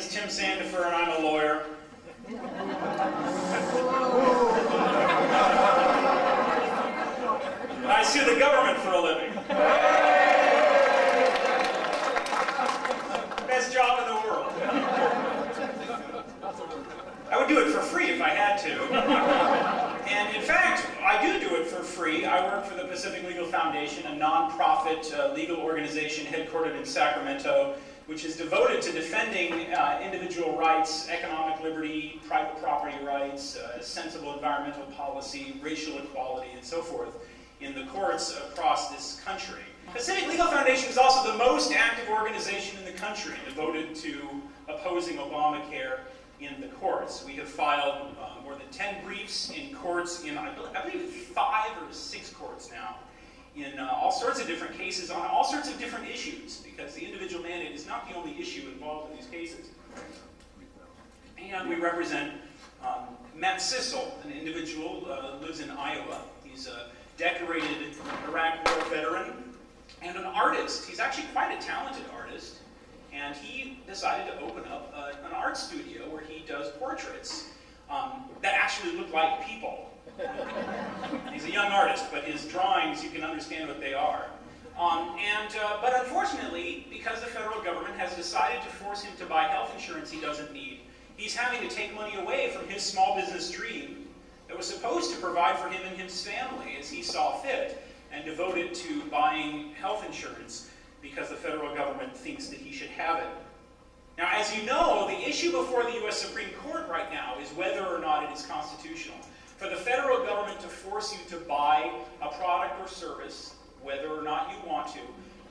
is Tim Sandefur, and I'm a lawyer. I sue the government for a living. Best job in the world. I would do it for free if I had to. And in fact, I do do it for free. I work for the Pacific Legal Foundation, a nonprofit uh, legal organization headquartered in Sacramento, which is devoted to defending uh, individual rights, economic liberty, private property rights, uh, sensible environmental policy, racial equality, and so forth in the courts across this country. Pacific Legal Foundation is also the most active organization in the country devoted to opposing Obamacare in the courts. We have filed uh, more than 10 briefs in courts in, I believe, I believe five or six courts now, in uh, all sorts of different cases on all sorts of different issues, because the individual mandate is not the only issue involved in these cases. And we represent um, Matt Sissel, an individual uh, lives in Iowa. He's a decorated Iraq War veteran and an artist. He's actually quite a talented artist. And he decided to open up a, an art studio where he does portraits um, that actually look like people. He's a young artist, but his drawings, you can understand what they are. Um, and, uh, but unfortunately, because the federal government has decided to force him to buy health insurance he doesn't need, he's having to take money away from his small business dream that was supposed to provide for him and his family as he saw fit and devote it to buying health insurance because the federal government thinks that he should have it. Now, as you know, the issue before the U.S. Supreme Court right now is whether or not it is constitutional for the federal government to force you to buy a product or service, whether or not you want to,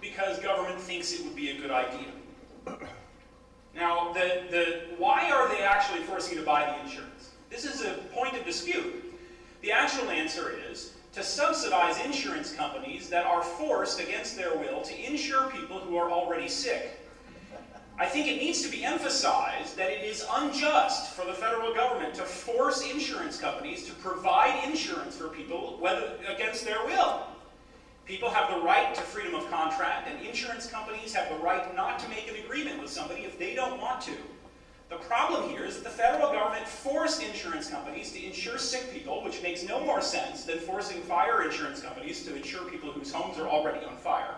because government thinks it would be a good idea. Now, the, the, why are they actually forcing you to buy the insurance? This is a point of dispute. The actual answer is to subsidize insurance companies that are forced against their will to insure people who are already sick. I think it needs to be emphasized that it is unjust for the federal government to force insurance companies to provide insurance for people whether, against their will. People have the right to freedom of contract, and insurance companies have the right not to make an agreement with somebody if they don't want to. The problem here is that the federal government forced insurance companies to insure sick people, which makes no more sense than forcing fire insurance companies to insure people whose homes are already on fire.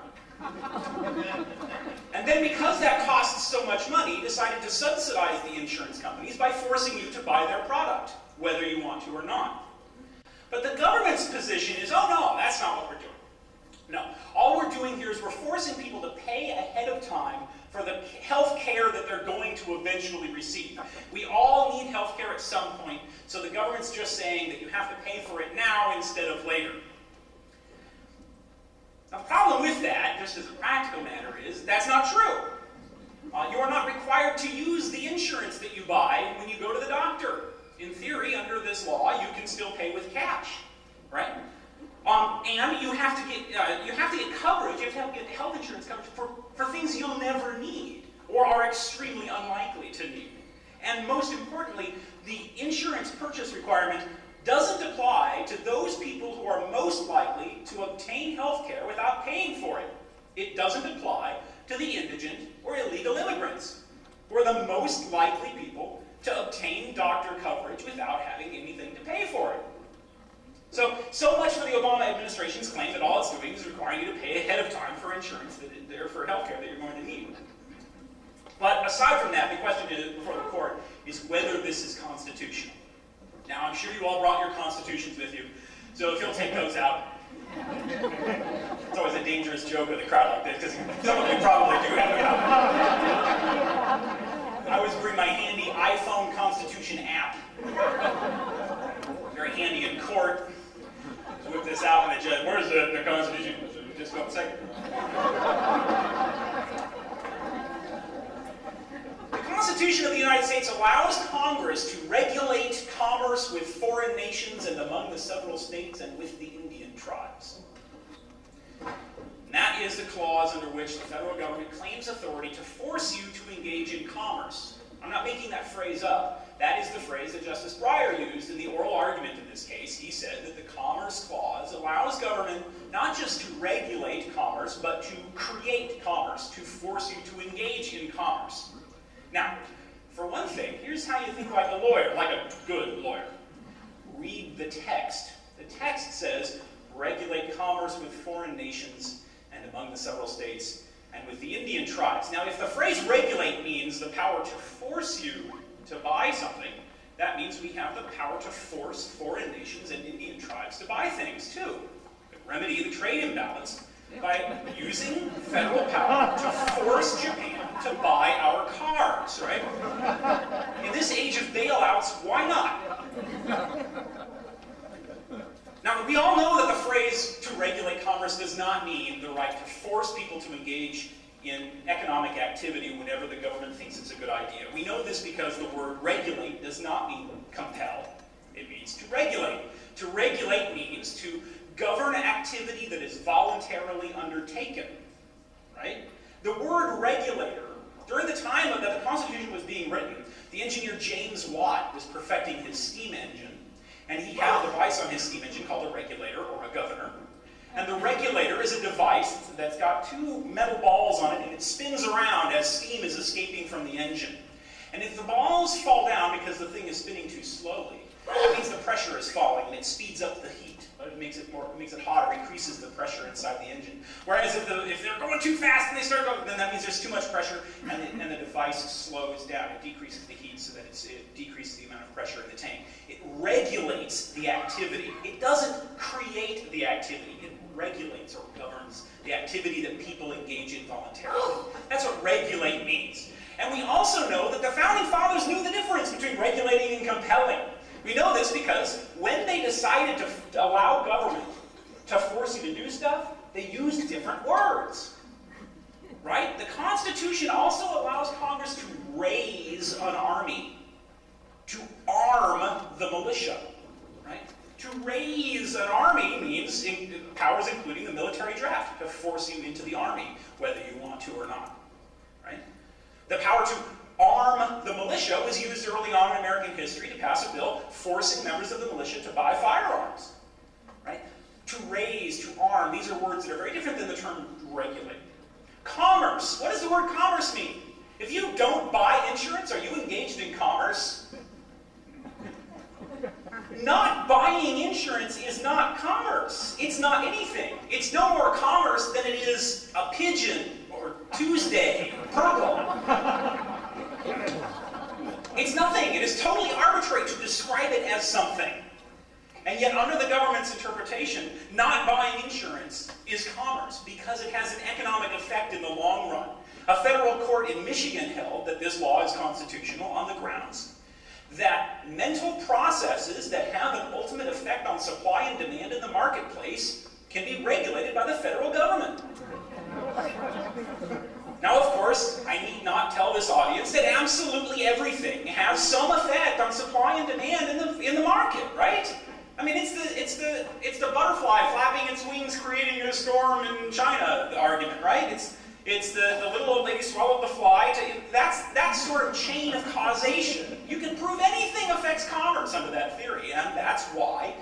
And then because that costs so much money, decided to subsidize the insurance companies by forcing you to buy their product, whether you want to or not. But the government's position is, oh no, that's not what we're doing. No. All we're doing here is we're forcing people to pay ahead of time for the health care that they're going to eventually receive. We all need health care at some point, so the government's just saying that you have to pay for it now instead of later. The problem with that, just as a practical matter, is that's not true. Uh, you are not required to use the insurance that you buy when you go to the doctor. In theory, under this law, you can still pay with cash, right? Um, and you have to get uh, you have to get coverage. You have to get health insurance coverage for, for things you'll never need or are extremely unlikely to need. And most importantly, the insurance purchase requirement doesn't apply to those people who are most likely obtain health care without paying for it. It doesn't apply to the indigent or illegal immigrants, who are the most likely people to obtain doctor coverage without having anything to pay for it. So, so much for the Obama administration's claim that all it's doing is requiring you to pay ahead of time for insurance that there for health care that you're going to need. But aside from that, the question before the court is whether this is constitutional. Now, I'm sure you all brought your constitutions with you, so if you'll take those out. It's always a dangerous joke with a crowd like this, because some of you probably do it I always bring my handy iPhone Constitution app. Very handy in court whip this out and the judge, where's the, the Constitution? Just a second. The Constitution of the United States allows Congress to regulate commerce with foreign nations and among the several states and with the tribes. And that is the clause under which the federal government claims authority to force you to engage in commerce. I'm not making that phrase up. That is the phrase that Justice Breyer used in the oral argument in this case. He said that the Commerce Clause allows government not just to regulate commerce, but to create commerce, to force you to engage in commerce. Now, For one thing, here's how you think like a lawyer, like a good lawyer. Read the text. The text says, regulate commerce with foreign nations and among the several states and with the Indian tribes. Now, if the phrase regulate means the power to force you to buy something, that means we have the power to force foreign nations and Indian tribes to buy things too. Remedy the trade imbalance by using federal power to force Japan to buy our cars, right? In this age of bailouts, why not? Now, we all know that the phrase to regulate commerce does not mean the right to force people to engage in economic activity whenever the government thinks it's a good idea. We know this because the word regulate does not mean compel. It means to regulate. To regulate means to govern activity that is voluntarily undertaken, right? The word regulator, during the time that the Constitution was being written, the engineer James Watt was perfecting his steam engine, and he had a device on his steam engine called a regulator or a governor. And the regulator is a device that's got two metal balls on it, and it spins around as steam is escaping from the engine. And if the balls fall down because the thing is spinning too slowly, that means the pressure is falling, and it speeds up the heat. It makes it more, it makes it hotter, increases the pressure inside the engine. Whereas if, the, if they're going too fast and they start going, then that means there's too much pressure, and the, and the device slows down. It decreases the heat so that it decreases the amount of pressure in the tank. It regulates the activity. It doesn't create the activity. It regulates or governs the activity that people engage in voluntarily. That's what regulate means. And we also know that the Founding Fathers knew the difference between regulating and compelling. We know this because when they decided to allow government to force you to do stuff, they used different words. Right? The Constitution also allows Congress to raise an army, to arm the militia. Right? To raise an army means in, powers including the military draft, to force you into the army, whether you want to or not. Right? The power to arm the militia was used early on in American history to pass a bill forcing members of the militia to buy firearms. Right? To raise, to arm, these are words that are very different than the term regulate. Commerce. What does the word commerce mean? If you don't buy insurance, are you engaged in commerce? Not buying insurance is not commerce. It's not anything. It's no more commerce than it is a pigeon or Tuesday, purple. It's nothing. It is totally arbitrary to describe it as something. And yet, under the government's interpretation, not buying insurance is commerce because it has an economic effect in the long run. A federal court in Michigan held that this law is constitutional on the grounds that mental processes that have an ultimate effect on supply and demand in the marketplace can be regulated by the federal government. Now, of course, I need not tell this audience that absolutely everything has some effect on supply and demand in the, in the market, right? I mean, it's the, it's, the, it's the butterfly flapping its wings creating a storm in China argument, right? It's, it's the, the little old lady swallowed the fly. To, that's that sort of chain of causation. You can prove anything affects commerce under that theory, and that's why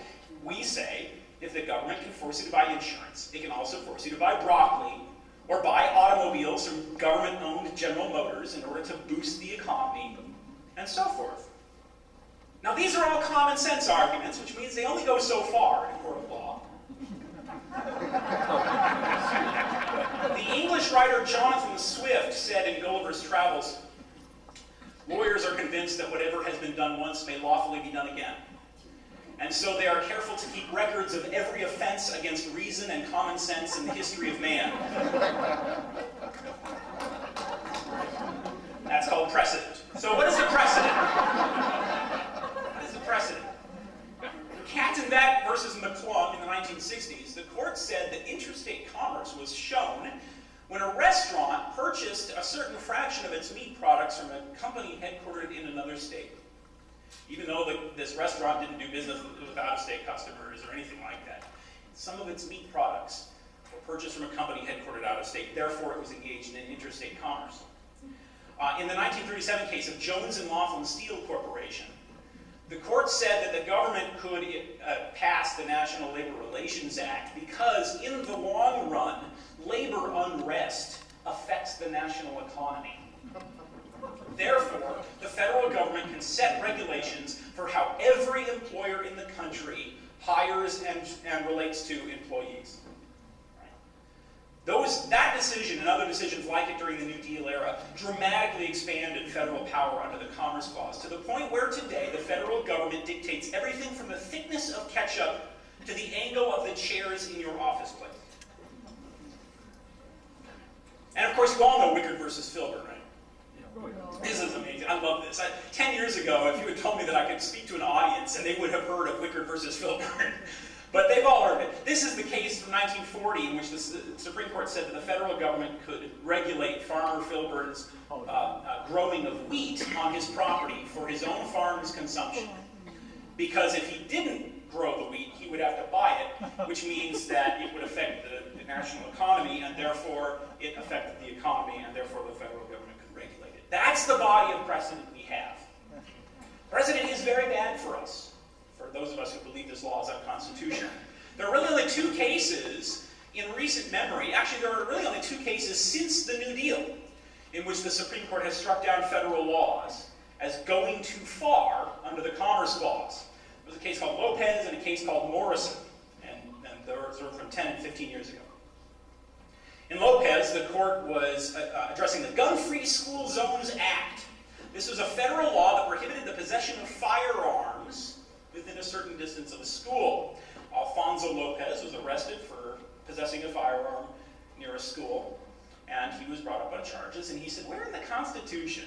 we say if the government can force you to buy insurance, it can also force you to buy broccoli or buy automobiles from government-owned General Motors in order to boost the economy, and so forth. Now, these are all common sense arguments, which means they only go so far in a court of law. the English writer Jonathan Swift said in Gulliver's Travels, lawyers are convinced that whatever has been done once may lawfully be done again. And so they are careful to keep records of every offense against reason and common sense in the history of man. That's called precedent. So what is the precedent? What is the precedent? Katzenbach versus McClung in the 1960s, the court said that interstate commerce was shown when a restaurant purchased a certain fraction of its meat products from a company headquartered in another state even though the, this restaurant didn't do business with out-of-state customers or anything like that. Some of its meat products were purchased from a company headquartered out of state, therefore it was engaged in interstate commerce. Uh, in the 1937 case of Jones and Laughlin Steel Corporation, the court said that the government could uh, pass the National Labor Relations Act because in the long run, labor unrest affects the national economy. Therefore, the federal government can set regulations for how every employer in the country hires and, and relates to employees. Those, that decision and other decisions like it during the New Deal era dramatically expanded federal power under the Commerce Clause to the point where today the federal government dictates everything from the thickness of ketchup to the angle of the chairs in your office place. And of course, you all know Wickard versus Filburn, right? This is amazing. I love this. I, Ten years ago, if you had told me that I could speak to an audience and they would have heard of Wickard versus Filburn, but they've all heard it. This is the case from 1940 in which the Supreme Court said that the federal government could regulate Farmer Filburn's uh, uh, growing of wheat on his property for his own farm's consumption. Because if he didn't grow the wheat, he would have to buy it, which means that it would affect the, the national economy, and therefore it affected the economy, and therefore the federal That's the body of precedent we have. Precedent is very bad for us for those of us who believe this law is unconstitutional. There are really only two cases in recent memory, actually there are really only two cases since the New Deal, in which the Supreme Court has struck down federal laws as going too far under the Commerce Clause. There was a case called Lopez and a case called Morrison, and, and those were from 10 and 15 years ago. In Lopez, the court was uh, uh, addressing the Gun-Free School Zones Act. This was a federal law that prohibited the possession of firearms within a certain distance of a school. Alfonso Lopez was arrested for possessing a firearm near a school, and he was brought up on charges, and he said, where in the Constitution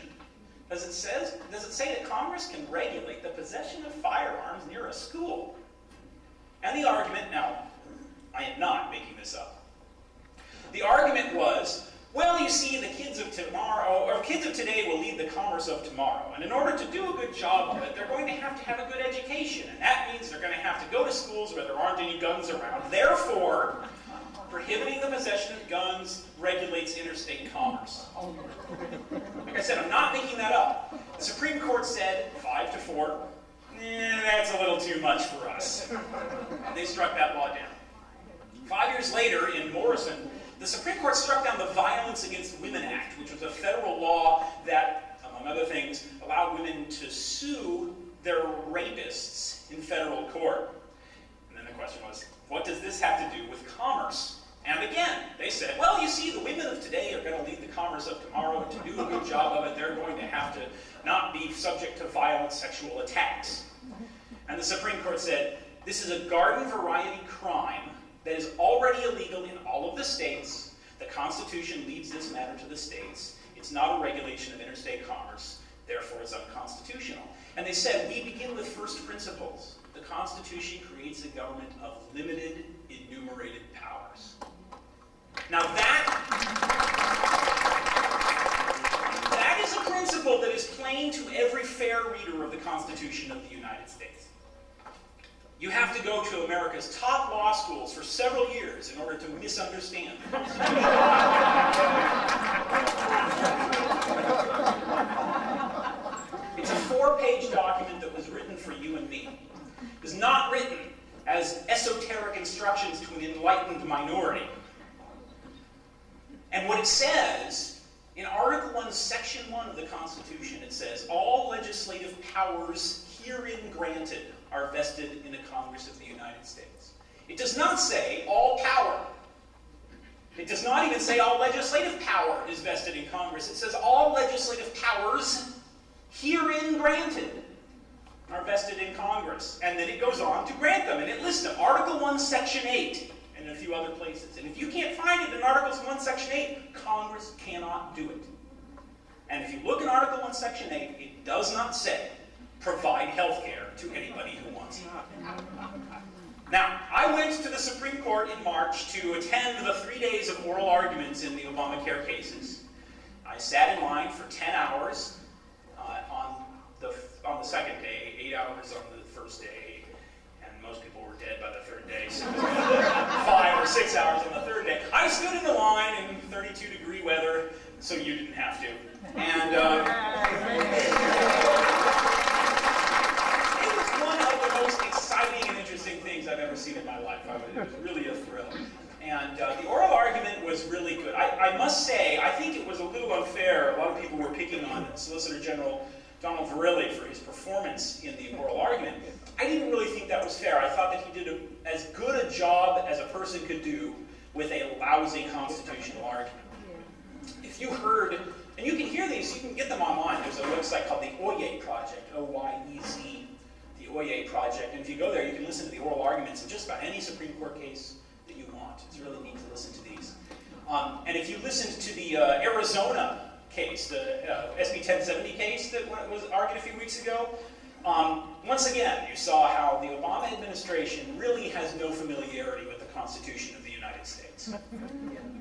does it, says, does it say that Congress can regulate the possession of firearms near a school? And the argument, now, I am not making this up. The argument was well, you see, the kids of tomorrow, or kids of today will lead the commerce of tomorrow. And in order to do a good job of it, they're going to have to have a good education. And that means they're going to have to go to schools where there aren't any guns around. Therefore, prohibiting the possession of guns regulates interstate commerce. Like I said, I'm not making that up. The Supreme Court said, five to four, eh, that's a little too much for us. And they struck that law down. Five years later, in Morrison, the Supreme Court struck down the Violence Against Women Act, which was a federal law that, among other things, allowed women to sue their rapists in federal court. And then the question was, what does this have to do with commerce? And again, they said, well, you see, the women of today are going to lead the commerce of tomorrow, and to do a good job of it, they're going to have to not be subject to violent sexual attacks. And the Supreme Court said, this is a garden variety crime that is already illegal in all of the states. The Constitution leaves this matter to the states. It's not a regulation of interstate commerce, therefore it's unconstitutional. And they said, we begin with first principles. The Constitution creates a government of limited, enumerated powers. Now that, that is a principle that is plain to every fair reader of the Constitution of the United States. You have to go to America's top law schools for several years in order to misunderstand it's a four-page document that was written for you and me. It was not written as esoteric instructions to an enlightened minority. And what it says, in Article 1, Section 1 of the Constitution, it says, all legislative powers herein granted are vested in the Congress of the United States. It does not say all power. It does not even say all legislative power is vested in Congress. It says all legislative powers herein granted are vested in Congress. And then it goes on to grant them. And it lists them. Article 1, Section 8, and a few other places. And if you can't find it in Articles 1, Section 8, Congress cannot do it. And if you look in Article 1, Section 8, it does not say provide health care to anybody who wants it. Now, I went to the Supreme Court in March to attend the three days of oral arguments in the Obamacare cases. I sat in line for 10 hours uh, on, the, on the second day, 8 hours on the first day, and most people were dead by the third day, so five or six hours on the third day. I stood in the line in 32 degree weather, so you didn't have to. And uh, I've ever seen in my life. it was really a thrill. And uh, the oral argument was really good. I, I, must say, I think it was a little unfair. A lot of people were picking on Solicitor General Donald Verrilli for his performance in the oral argument, I didn't really think that was fair. I thought that he did a, as good a job as a person could do with a lousy constitutional argument. If you heard, and you can hear these, you can get them online. There's a website called the Oyez Project, O-Y-E-Z, the Oyez Project. And if you go there, you can listen to the oral arguments in just about any Supreme Court case that you want. It's really neat to listen to these. Um, and if you listened to the uh, Arizona case, the uh, SB 1070 case that was argued a few weeks ago, um, once again, you saw how the Obama administration really has no familiarity with the Constitution of the United States.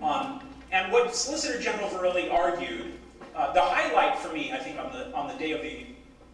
Um, and what Solicitor General Verrilli argued, uh, the highlight for me, I think, on the, on the day of the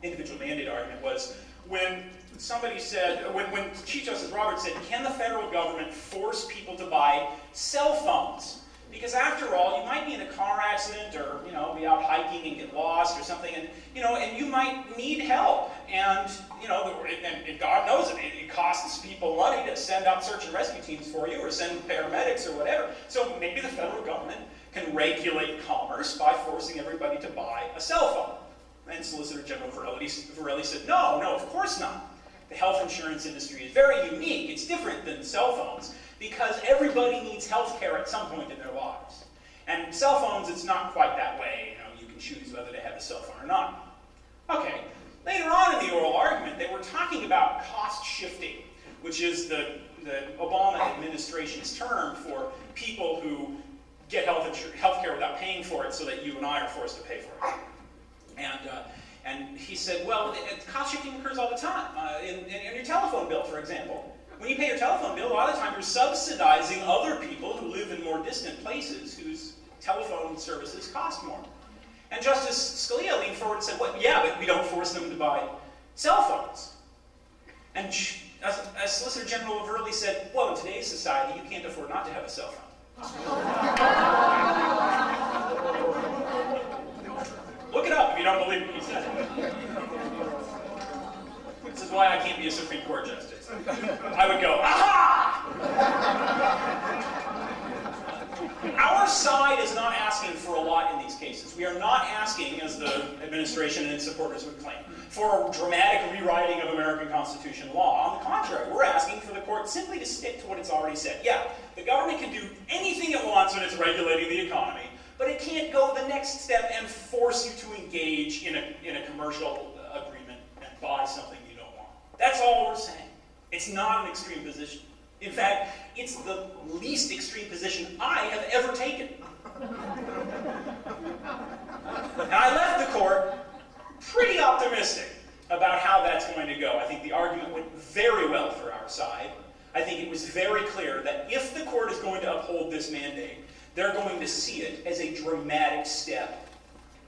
individual mandate argument was when somebody said, when, when Chief Justice Roberts said, can the federal government force people to buy cell phones? Because after all, you might be in a car accident or, you know, be out hiking and get lost or something, and, you know, and you might need help. And, you know, and, and God knows it, it costs people money to send out search and rescue teams for you or send paramedics or whatever. So maybe the federal government can regulate commerce by forcing everybody to buy a cell phone. And Solicitor General Verrilli said, no, no, of course not. The health insurance industry is very unique. It's different than cell phones because everybody needs health care at some point in their lives. And cell phones, it's not quite that way. You know, you can choose whether to have a cell phone or not. Okay, later on in the oral argument, they were talking about cost shifting, which is the, the Obama administration's term for people who get health care without paying for it so that you and I are forced to pay for it. And, uh, and he said, well, cost shifting occurs all the time. Uh, in, in, in your telephone bill, for example, when you pay your telephone bill, a lot of the time you're subsidizing other people who live in more distant places whose telephone services cost more. And Justice Scalia leaned forward and said, well, yeah, but we don't force them to buy cell phones. And as, Solicitor General Verrilli said, well, in today's society, you can't afford not to have a cell phone. Look it up if you don't believe me, he said. This is why I can't be a Supreme Court justice. I would go, aha! Our side is not asking for a lot in these cases. We are not asking, as the administration and its supporters would claim, for a dramatic rewriting of American constitutional law. On the contrary, we're asking for the court simply to stick to what it's already said. Yeah, the government can do anything it wants when it's regulating the economy, but it can't go the next step and force you to engage in a, in a commercial agreement and buy something you don't want. that's all we're saying. It's not an extreme position. In fact, it's the least extreme position I have ever taken. and I left the court pretty optimistic about how that's going to go. I think the argument went very well for our side. I think it was very clear that if the court is going to uphold this mandate, they're going to see it as a dramatic step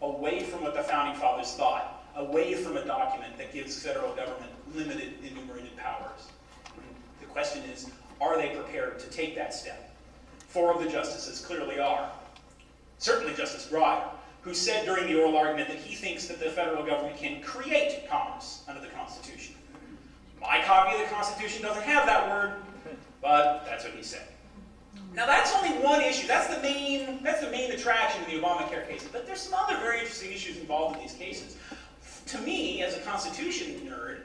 away from what the Founding Fathers thought, away from a document that gives federal government limited enumerated powers. The question is, are they prepared to take that step? Four of the justices clearly are. Certainly Justice Breyer, who said during the oral argument that he thinks that the federal government can create commerce under the Constitution. My copy of the Constitution doesn't have that word, but that's what he said. Now that's only one issue. That's the main, that's the main attraction in the Obamacare cases. But there's some other very interesting issues involved in these cases. To me, as a Constitution nerd,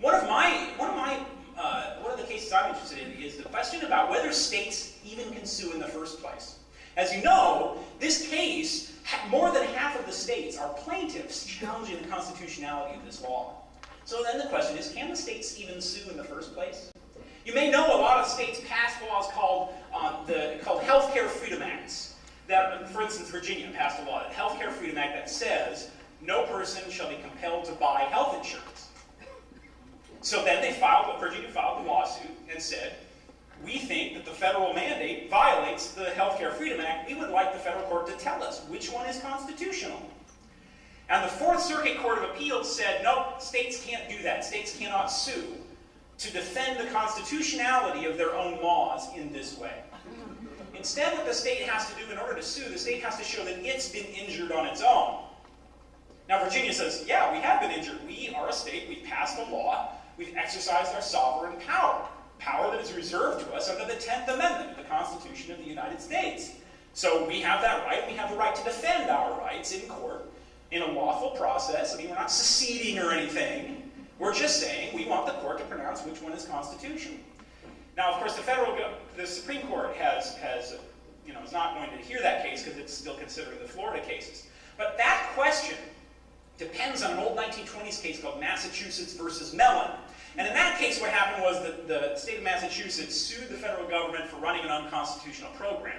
one of my, one of my, uh, one of the cases I'm interested in is the question about whether states even can sue in the first place. As you know, this case, more than half of the states are plaintiffs challenging the constitutionality of this law. So then the question is, can the states even sue in the first place? You may know a lot of states passed laws called uh, the called Healthcare Freedom Acts. That, for instance, Virginia passed a law, the Health Care Freedom Act, that says no person shall be compelled to buy health insurance. So then they filed, Virginia filed a lawsuit and said, we think that the federal mandate violates the Health Care Freedom Act. We would like the federal court to tell us which one is constitutional. And the Fourth Circuit Court of Appeals said, no, states can't do that. States cannot sue to defend the constitutionality of their own laws in this way. Instead, what the state has to do in order to sue, the state has to show that it's been injured on its own. Now, Virginia says, yeah, we have been injured. We are a state. we've passed a law we've exercised our sovereign power, power that is reserved to us under the 10th Amendment of the Constitution of the United States. So we have that right, we have the right to defend our rights in court in a lawful process. I mean, we're not seceding or anything. We're just saying we want the court to pronounce which one is constitutional. Now, of course, the federal, the Supreme Court has, has, you know, is not going to hear that case because it's still considering the Florida cases. But that question depends on an old 1920s case called Massachusetts versus Mellon. And in that case, what happened was that the state of Massachusetts sued the federal government for running an unconstitutional program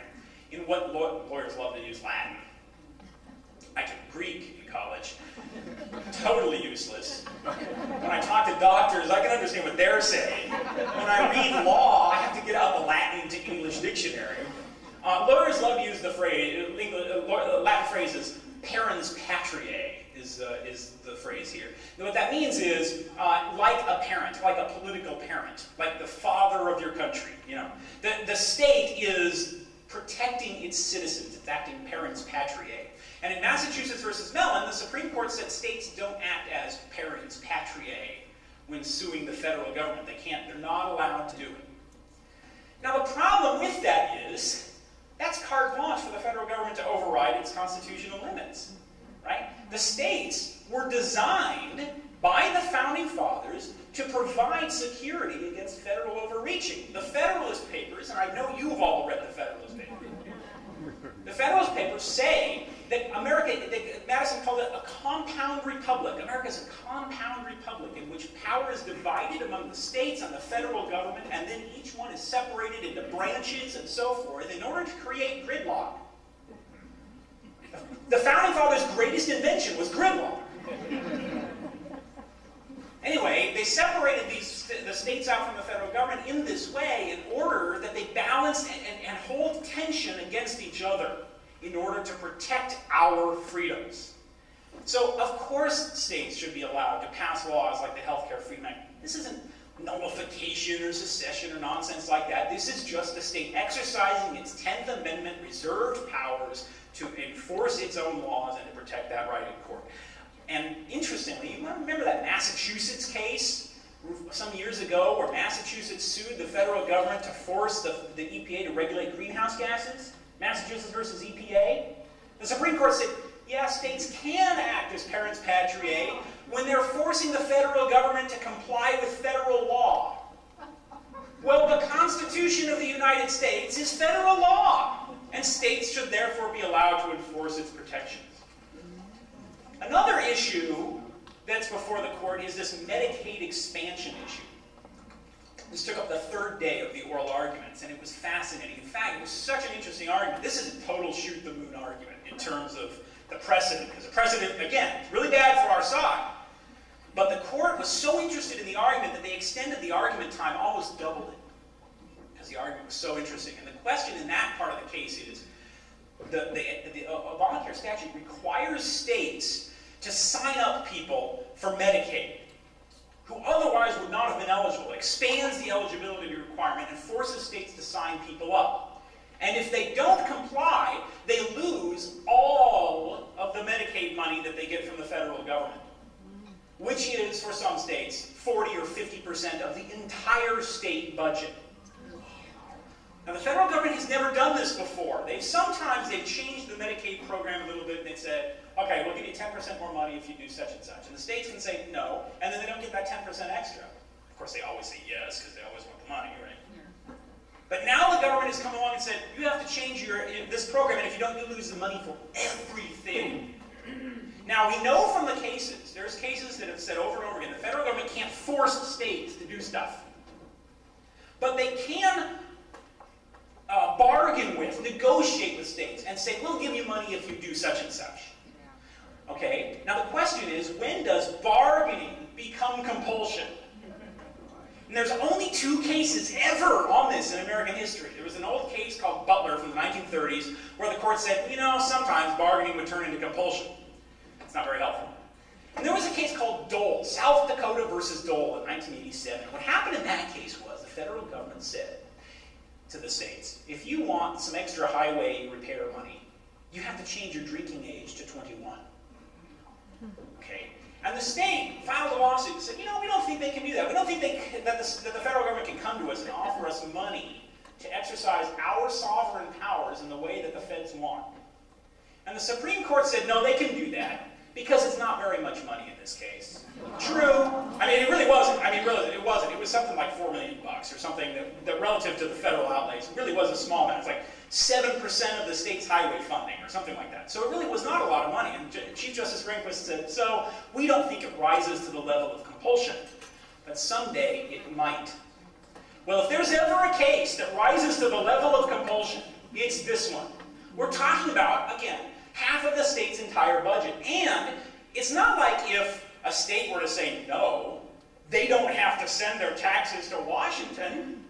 in what lawyers love to use Latin. I took Greek college. totally useless. When I talk to doctors, I can understand what they're saying. When I read law, I have to get out the Latin to English dictionary. Uh, lawyers love to use the phrase, uh, uh, Latin phrases, parens patriae is, uh, is the phrase here. And what that means is, uh, like a parent, like a political parent, like the father of your country, you know. The, the state is protecting its citizens, it's acting parens patriae. And in Massachusetts versus Mellon, the Supreme Court said states don't act as parens patriae when suing the federal government. They can't, they're not allowed to do it. Now the problem with that is, that's carte blanche for the federal government to override its constitutional limits, right? The states were designed by the Founding Fathers to provide security against federal overreaching. The Federalist Papers, and I know you've all read the Federalist Papers, the Federalist Papers say that America, Madison called it a compound republic. America is a compound republic in which power is divided among the states and the federal government, and then each one is separated into branches and so forth in order to create gridlock. The Founding Fathers' greatest invention was gridlock. Anyway, they separated these, the states out from the federal government in this way in order that they balance and, and, and hold tension against each other in order to protect our freedoms. So, of course, states should be allowed to pass laws like the Healthcare Freedom Act. This isn't nullification or secession or nonsense like that. This is just the state exercising its 10th Amendment reserved powers to enforce its own laws and to protect that right in court. And interestingly, you remember that Massachusetts case some years ago where Massachusetts sued the federal government to force the, the EPA to regulate greenhouse gases? Massachusetts versus EPA? The Supreme Court said, yeah, states can act as parens patriae when they're forcing the federal government to comply with federal law. Well, the Constitution of the United States is federal law, and states should therefore be allowed to enforce its protections. Another issue that's before the court is this Medicaid expansion issue. This took up the third day of the oral arguments, and it was fascinating. In fact, it was such an interesting argument. This is a total shoot the moon argument in terms of the precedent, because the precedent, again, really bad for our side. But the court was so interested in the argument that they extended the argument time, almost doubled it, because the argument was so interesting. And the question in that part of the case is, the, the, the Obamacare statute requires states to sign up people for Medicaid who otherwise would not have been eligible, expands the eligibility requirement and forces states to sign people up. And if they don't comply, they lose all of the Medicaid money that they get from the federal government, which is, for some states, 40 or 50% of the entire state budget. Now, the federal government has never done this before. They've sometimes they've changed the Medicaid program a little bit and they said, okay, we'll give you 10% more money if you do such and such. And the states can say no, and then they don't get that 10% extra. Of course, they always say yes because they always want the money, right? Yeah. But now the government has come along and said, you have to change your this program, and if you don't, you lose the money for everything. Now, we know from the cases, there's cases that have said over and over again, the federal government can't force states to do stuff. But they can uh, bargain with, negotiate with states, and say, we'll give you money if you do such and such. Okay? Now the question is, when does bargaining become compulsion? And there's only two cases ever on this in American history. There was an old case called Butler from the 1930s where the court said, you know, sometimes bargaining would turn into compulsion. It's not very helpful. And there was a case called Dole, South Dakota versus Dole in 1987. What happened in that case was the federal government said to the states, if you want some extra highway repair money, you have to change your drinking age to 21. Okay? And the state filed a lawsuit and said, you know, we don't think they can do that. We don't think they, that, the, that the federal government can come to us and offer us money to exercise our sovereign powers in the way that the feds want. And the Supreme Court said, no, they can do that. Because it's not very much money in this case. True. I mean, it really wasn't. I mean, really, it wasn't. It was something like four million bucks or something that, that relative to the federal outlays really was a small amount. It's like seven percent of the state's highway funding or something like that. So it really was not a lot of money. And Chief Justice Rehnquist said, so we don't think it rises to the level of compulsion, but someday it might. Well, if there's ever a case that rises to the level of compulsion, it's this one. We're talking about, again, half of the state's entire budget. And it's not like if a state were to say no, they don't have to send their taxes to Washington,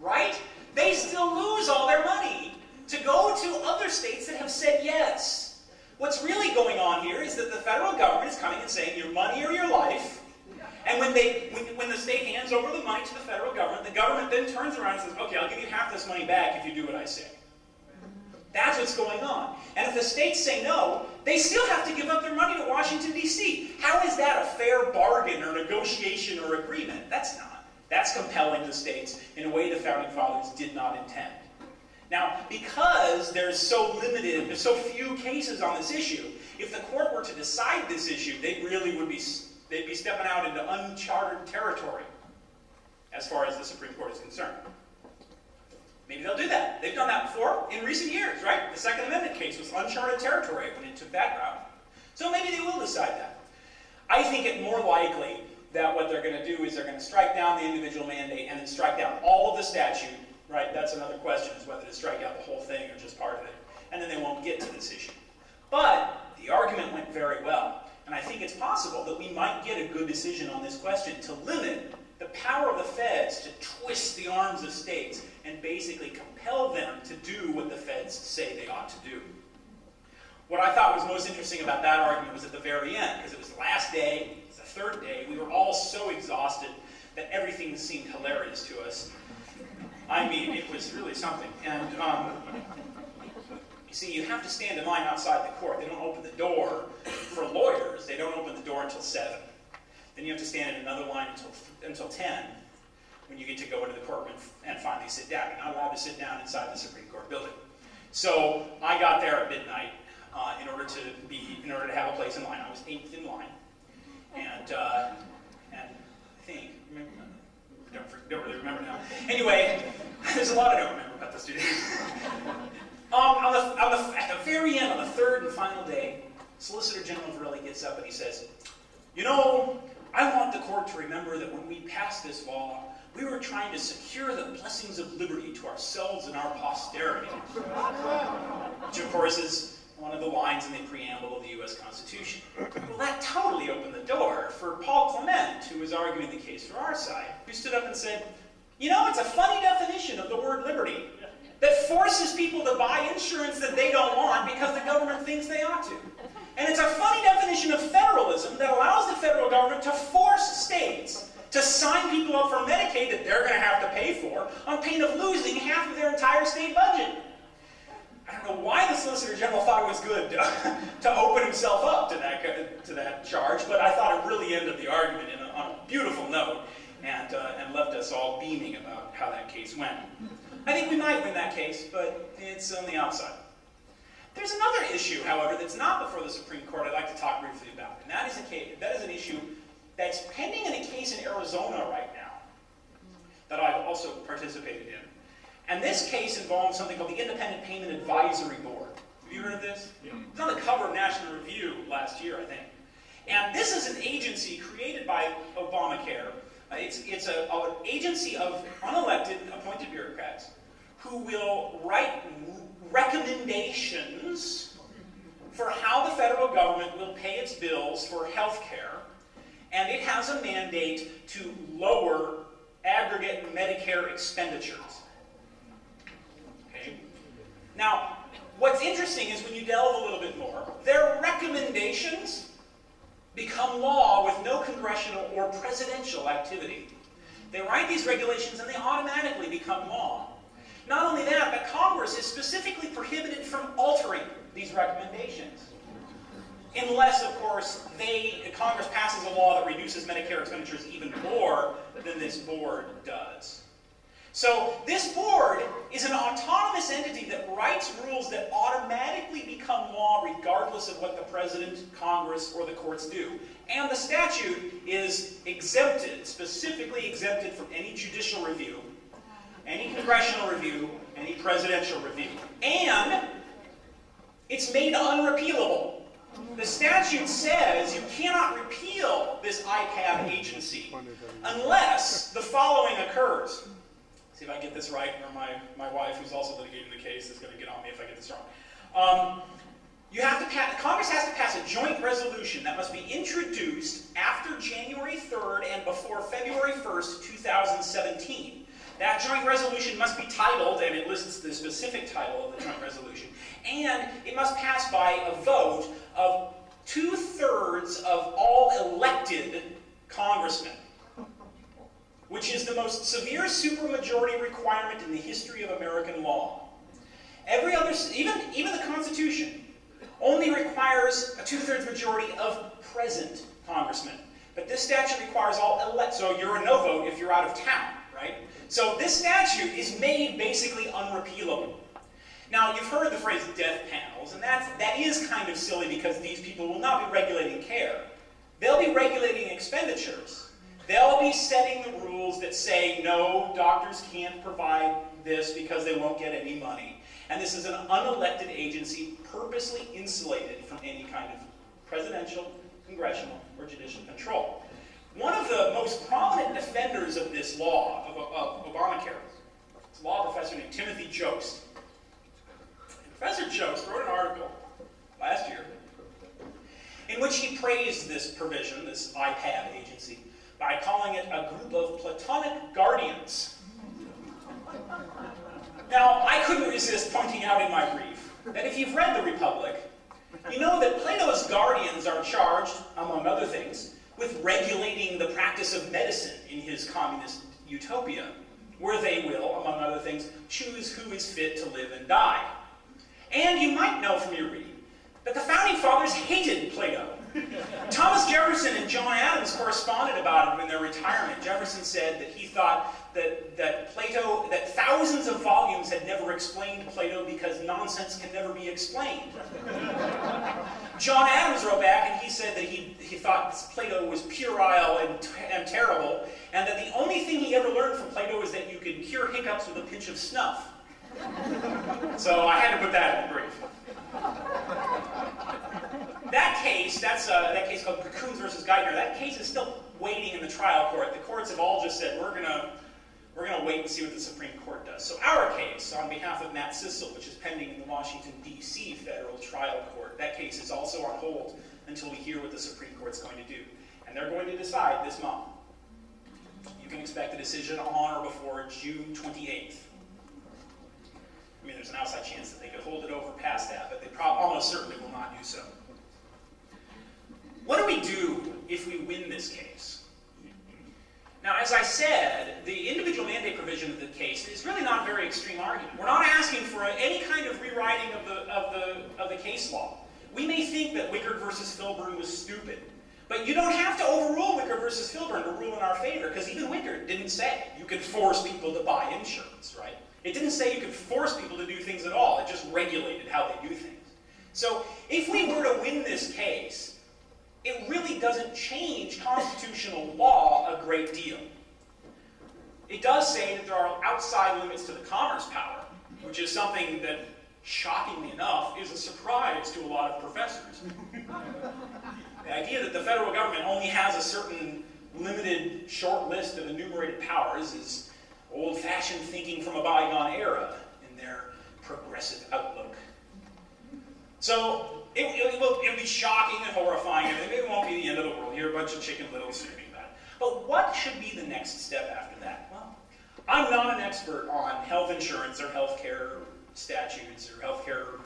right? They still lose all their money to go to other states that have said yes. What's really going on here is that the federal government is coming and saying your money or your life, and when, they, when, when the state hands over the money to the federal government, the government then turns around and says, okay, I'll give you half this money back if you do what I say. That's what's going on. And if the states say no, they still have to give up their money to Washington, D.C. How is that a fair bargain or negotiation or agreement? That's not. That's compelling the states in a way the Founding Fathers did not intend. Now, because there's so limited, there's so few cases on this issue, if the court were to decide this issue, they really would be, they'd be stepping out into uncharted territory as far as the Supreme Court is concerned. Maybe they'll do that. They've done that before in recent years, right? The Second Amendment case was uncharted territory when it took that route. So maybe they will decide that. I think it more likely that what they're going to do is they're going to strike down the individual mandate and then strike down all of the statute, right? That's another question, is whether to strike out the whole thing or just part of it. And then they won't get to this issue. But the argument went very well. And I think it's possible that we might get a good decision on this question to limit the power of the feds to twist the arms of states and basically compel them to do what the feds say they ought to do. What I thought was most interesting about that argument was at the very end, because it was the last day, the third day, we were all so exhausted that everything seemed hilarious to us. I mean, it was really something. And um, you see, you have to stand in line outside the court. They don't open the door for lawyers. They don't open the door until 7. Then you have to stand in another line until, until 10 when you get to go into the courtroom and finally sit down. You're not allowed to sit down inside the Supreme Court building. So I got there at midnight uh, in order to be, in order to have a place in line. I was eighth in line, and uh, and I think don't, don't really remember now. Anyway, there's a lot I don't remember about this dude. um, on the, on the, at the very end, on the third and final day, Solicitor General Verrilli gets up and he says, "You know, I want the court to remember that when we passed this law, we were trying to secure the blessings of liberty to ourselves and our posterity. Which, of course, is one of the lines in the preamble of the U.S. Constitution. Well, that totally opened the door for Paul Clement, who was arguing the case for our side, who stood up and said, you know, it's a funny definition of the word liberty that forces people to buy insurance that they don't want because the government thinks they ought to. And it's a funny definition of federalism that allows the federal government to force states to sign people up for Medicaid that they're going to have to pay for on pain of losing half of their entire state budget. I don't know why the Solicitor General thought it was good to, to open himself up to that, to that charge, but I thought it really ended the argument a, on a beautiful note and, uh, and left us all beaming about how that case went. I think we might win that case, but it's on the outside. There's another issue, however, that's not before the Supreme Court I'd like to talk briefly about, and that is, a case, that is an issue that's pending in a case in Arizona right now that I've also participated in. And this case involves something called the Independent Payment Advisory Board. Have you heard of this? Yeah. It's on the cover of National Review last year, I think. And this is an agency created by Obamacare. Uh, it's it's a, an agency of unelected, appointed bureaucrats who will write recommendations for how the federal government will pay its bills for health care, and it has a mandate to lower aggregate Medicare expenditures. Okay? Now, what's interesting is when you delve a little bit more, their recommendations become law with no congressional or presidential activity. They write these regulations and they automatically become law. Not only that, but Congress is specifically prohibited from altering these recommendations. Unless, of course, they, Congress passes a law that reduces Medicare expenditures even more than this board does. So this board is an autonomous entity that writes rules that automatically become law regardless of what the president, Congress, or the courts do. And the statute is exempted, specifically exempted from any judicial review, any congressional review, any presidential review. And it's made unrepealable. The statute says you cannot repeal this IPAB agency unless the following occurs. See if I get this right, or my, my wife, who's also litigating the case, is going to get on me if I get this wrong. Um, you have to pass, Congress has to pass a joint resolution that must be introduced after January 3rd and before February 1st, 2017. That joint resolution must be titled, and it lists the specific title of the joint resolution, and it must pass by a vote of two thirds of all elected congressmen, which is the most severe supermajority requirement in the history of American law. Every other, even, even the Constitution, only requires a two thirds majority of present congressmen. But this statute requires all elect, so you're a no vote if you're out of town, right? So this statute is made basically unrepealable. Now, you've heard the phrase death panels, and that's, that is kind of silly because these people will not be regulating care. They'll be regulating expenditures. They'll be setting the rules that say, no, doctors can't provide this because they won't get any money. And this is an unelected agency purposely insulated from any kind of presidential, congressional, or judicial control. One of the most prominent defenders of this law, of Obamacare, a law professor named Timothy Jost. Professor Jost wrote an article last year in which he praised this provision, this IPAB agency, by calling it a group of platonic guardians. Now, I couldn't resist pointing out in my brief that if you've read The Republic, you know that Plato's guardians are charged, among other things, with regulating the practice of medicine in his communist utopia, where they will, among other things, choose who is fit to live and die. And you might know from your reading that the Founding Fathers hated Plato. Thomas Jefferson and John Adams corresponded about him in their retirement. Jefferson said that he thought that, that Plato, that thousands of volumes had never explained Plato because nonsense can never be explained. John Adams wrote back and he said that he, he thought Plato was puerile and, and terrible, and that the only thing he ever learned from Plato is that you can cure hiccups with a pinch of snuff. So I had to put that in the brief. That case, that's uh, that case called Coons versus Geithner, that case is still waiting in the trial court. The courts have all just said, we're gonna we're going to wait and see what the Supreme Court does. So our case, on behalf of Matt Sissel, which is pending in the Washington, D.C. federal trial court, that case is also on hold until we hear what the Supreme Court's going to do. And they're going to decide this month. You can expect a decision on or before June 28th. I mean, there's an outside chance that they could hold it over past that, but they almost certainly will not do so. What do we do if we win this case? Now, as I said, the individual mandate provision of the case is really not a very extreme argument. We're not asking for any kind of rewriting of the, of the, of the case law. We may think that Wickard versus Filburn was stupid, but you don't have to overrule Wickard versus Filburn to rule in our favor, because even Wickard didn't say you could force people to buy insurance, right? It didn't say you could force people to do things at all. It just regulated how they do things. So if we were to win this case, it really doesn't change constitutional law a great deal. It does say that there are outside limits to the commerce power, which is something that, shockingly enough, is a surprise to a lot of professors. the idea that the federal government only has a certain limited short list of enumerated powers is old-fashioned thinking from a bygone era in their progressive outlook. So it, it, will, it'll be shocking and horrifying, and it won't be the end of the world. You're a bunch of chicken little screaming that. But what should be the next step after that? Well, I'm not an expert on health insurance or healthcare statutes or healthcare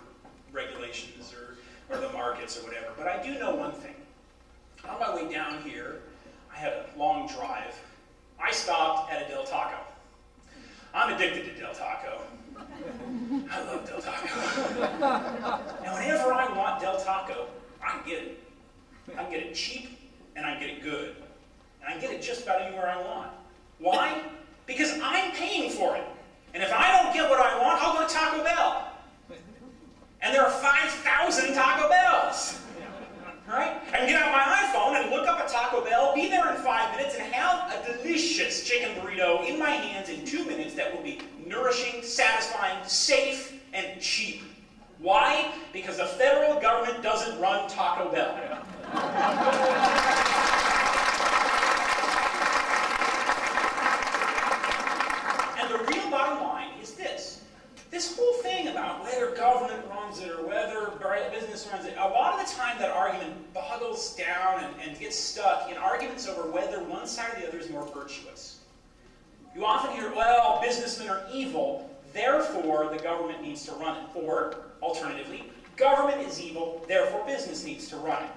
regulations or, or the markets or whatever, but I do know one thing. On my way down here, I had a long drive. I stopped at a Del Taco. I'm addicted to Del Taco. I love Del Taco. and whenever I want Del Taco, I can get it. I can get it cheap and I get it good. And I get it just about anywhere I want. Why? Because I'm paying for it. And if I don't get what I want, I'll go to Taco Bell. And there are 5,000 Taco Bells right? And get out my iPhone and look up a Taco Bell, be there in five minutes, and have a delicious chicken burrito in my hands in two minutes that will be nourishing, satisfying, safe, and cheap. Why? Because the federal government doesn't run Taco Bell. virtuous. You often hear, well, businessmen are evil, therefore the government needs to run it. Or, alternatively, government is evil, therefore business needs to run it.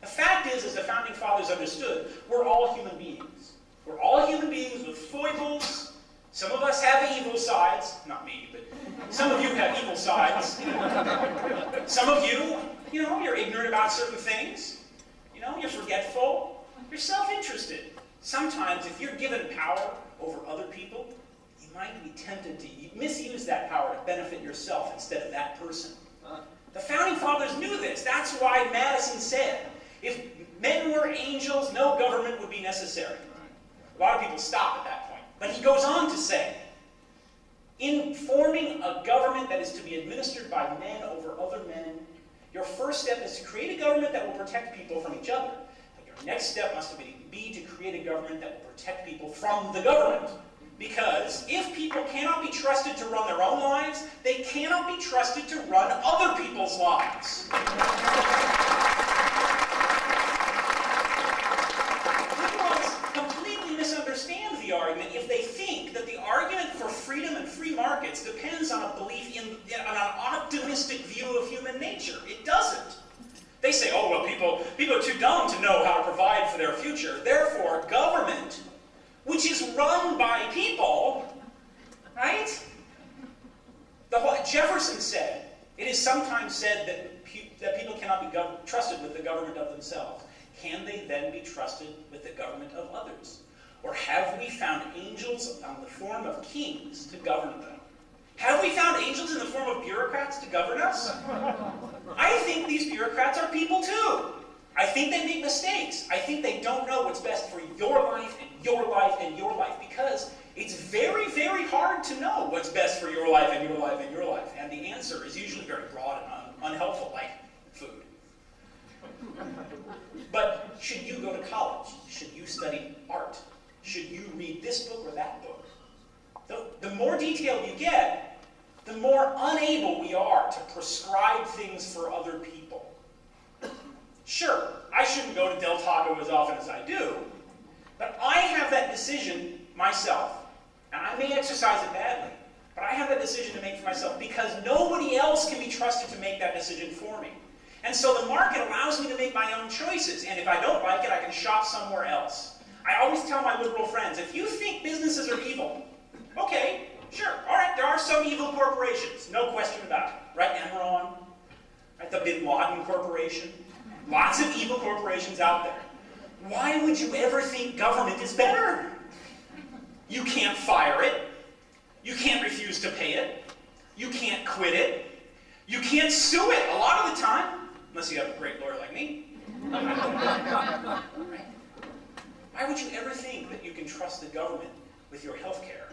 The fact is, as the Founding Fathers understood, we're all human beings. We're all human beings with foibles. Some of us have evil sides. Not me, but some of you have evil sides. Some of you, you know, you're ignorant about certain things. You know, you're forgetful. You're self-interested. Sometimes, if you're given power over other people, you might be tempted to misuse that power to benefit yourself instead of that person. The Founding Fathers knew this. That's why Madison said, if men were angels, no government would be necessary. A lot of people stop at that point. But he goes on to say, in forming a government that is to be administered by men over other men, your first step is to create a government that will protect people from each other. Next step must be to create a government that will protect people from the government. Because if people cannot be trusted to run their own lives, they cannot be trusted to run other people's lives. Liberals completely misunderstand the argument if they think that the argument for freedom and free markets depends on a belief in, in on an optimistic view of human nature. It doesn't. They say, oh, well, people, people are too dumb to know how to provide for their future. Therefore, government which is run by people, right? The whole, Jefferson said, it is sometimes said that, pe that people cannot be trusted with the government of themselves. Can they then be trusted with the government of others? Or have we found angels on the form of kings to govern them? Have we found angels in the form of bureaucrats to govern us? I think these bureaucrats are people too. I think they make mistakes. I think they don't know what's best for your life and your life and your life because it's very, very hard to know what's best for your life and your life and your life. And the answer is usually very broad and un unhelpful, like food. But should you go to college? Should you study art? Should you read this book or that book? The, the more detailed you get, the more unable we are to prescribe things for other people. Sure, I shouldn't go to Del Taco as often as I do, but I have that decision myself. And I may exercise it badly, but I have that decision to make for myself because nobody else can be trusted to make that decision for me. And so the market allows me to make my own choices, and if I don't like it, I can shop somewhere else. I always tell my liberal friends, if you think businesses are evil, okay, sure, all right, there are some evil corporations, no question about it. Right, Enron, right, the Bin Laden Corporation, Lots of evil corporations out there. Why would you ever think government is better? You can't fire it. You can't refuse to pay it. You can't quit it. You can't sue it a lot of the time, unless you have a great lawyer like me. Why would you ever think that you can trust the government with your health care